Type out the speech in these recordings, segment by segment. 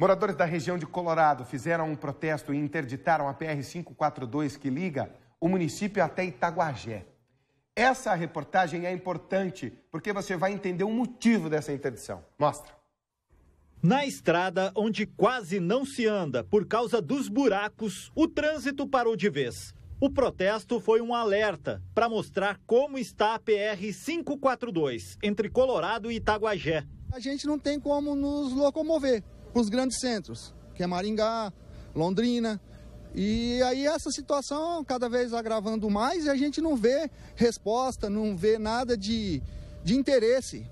Moradores da região de Colorado fizeram um protesto e interditaram a PR-542 que liga o município até Itaguajé. Essa reportagem é importante porque você vai entender o motivo dessa interdição. Mostra. Na estrada, onde quase não se anda por causa dos buracos, o trânsito parou de vez. O protesto foi um alerta para mostrar como está a PR-542 entre Colorado e Itaguajé. A gente não tem como nos locomover para os grandes centros, que é Maringá, Londrina. E aí essa situação cada vez agravando mais e a gente não vê resposta, não vê nada de, de interesse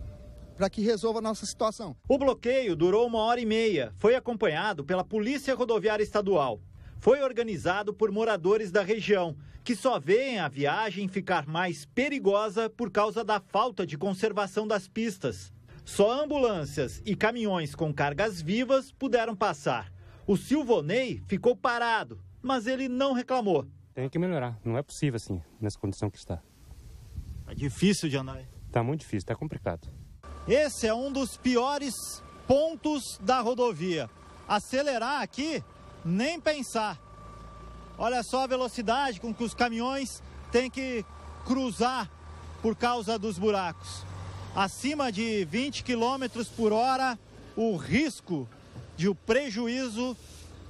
para que resolva a nossa situação. O bloqueio durou uma hora e meia. Foi acompanhado pela Polícia Rodoviária Estadual. Foi organizado por moradores da região, que só veem a viagem ficar mais perigosa por causa da falta de conservação das pistas. Só ambulâncias e caminhões com cargas vivas puderam passar. O Silvonei ficou parado, mas ele não reclamou. Tem que melhorar, não é possível assim, nessa condição que está. É difícil de andar. Está muito difícil, está complicado. Esse é um dos piores pontos da rodovia. Acelerar aqui, nem pensar. Olha só a velocidade com que os caminhões têm que cruzar por causa dos buracos acima de 20 km por hora, o risco de o prejuízo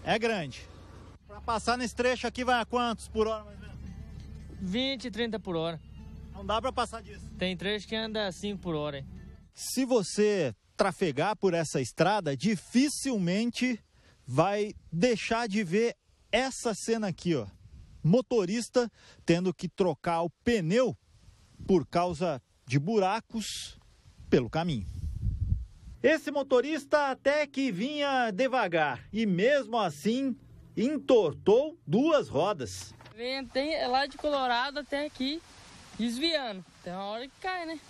é grande. Para passar nesse trecho aqui vai a quantos por hora mais ou menos? 20, 30 por hora. Não dá para passar disso. Tem trecho que anda 5 por hora. Hein? Se você trafegar por essa estrada, dificilmente vai deixar de ver essa cena aqui, ó. Motorista tendo que trocar o pneu por causa de buracos pelo caminho. Esse motorista até que vinha devagar e mesmo assim entortou duas rodas. Vem lá de Colorado até aqui, desviando. Tem uma hora que cai, né?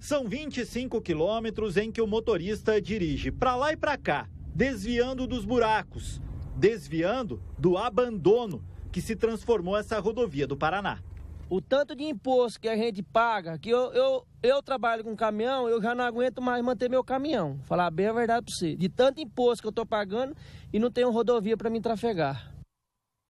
São 25 quilômetros em que o motorista dirige para lá e para cá, desviando dos buracos, desviando do abandono que se transformou essa rodovia do Paraná o tanto de imposto que a gente paga, que eu, eu, eu trabalho com caminhão, eu já não aguento mais manter meu caminhão. Falar bem a verdade para você. De tanto imposto que eu estou pagando e não tenho rodovia para me trafegar.